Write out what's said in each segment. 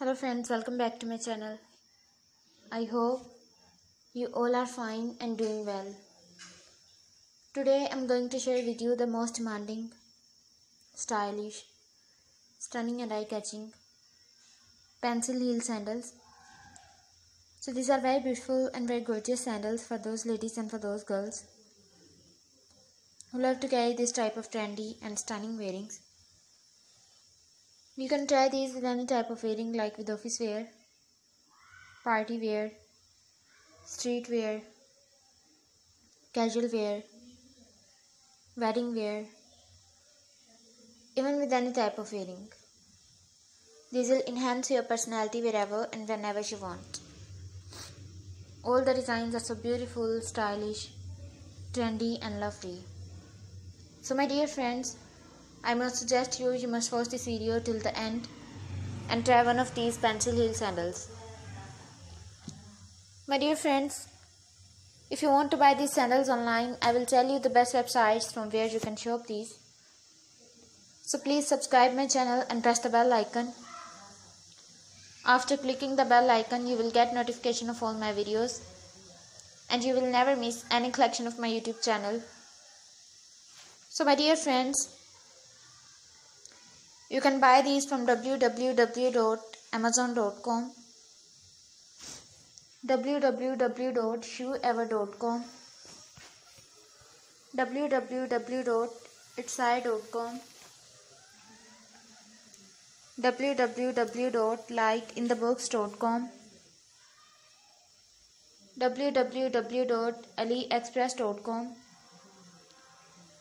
Hello friends, welcome back to my channel. I hope you all are fine and doing well. Today I'm going to share with you the most demanding, stylish, stunning and eye-catching pencil heel sandals. So these are very beautiful and very gorgeous sandals for those ladies and for those girls who love to carry this type of trendy and stunning wearings. You can try these with any type of wearing like with office wear, party wear, street wear, casual wear, wedding wear, even with any type of wearing. These will enhance your personality wherever and whenever you want. All the designs are so beautiful, stylish, trendy and lovely. So my dear friends, I must suggest you you must watch this video till the end and try one of these pencil heel sandals. My dear friends, if you want to buy these sandals online, I will tell you the best websites from where you can shop these. So please subscribe my channel and press the bell icon. After clicking the bell icon, you will get notification of all my videos and you will never miss any collection of my YouTube channel. So my dear friends, you can buy these from www.amazon.com, www.shoeever.com, www.etsy.com, www.likeinthebooks.com, www.aliexpress.com,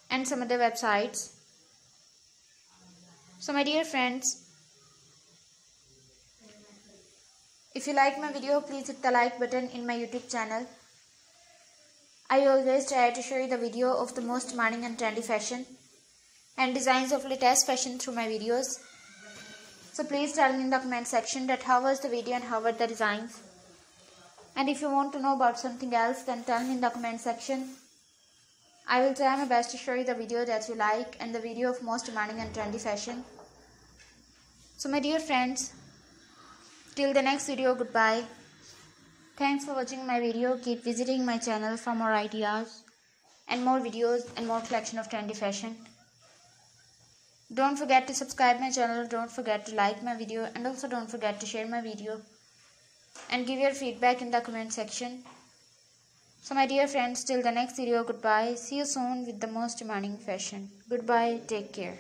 and some other websites. So my dear friends, if you like my video, please hit the like button in my YouTube channel. I always try to show you the video of the most demanding and trendy fashion and designs of latest fashion through my videos. So please tell me in the comment section that how was the video and how were the designs. And if you want to know about something else, then tell me in the comment section. I will try my best to show you the video that you like and the video of most demanding and trendy fashion. So my dear friends, till the next video, goodbye. Thanks for watching my video. Keep visiting my channel for more ideas and more videos and more collection of trendy fashion. Don't forget to subscribe my channel. Don't forget to like my video and also don't forget to share my video and give your feedback in the comment section. So my dear friends, till the next video, goodbye. See you soon with the most demanding fashion. Goodbye. Take care.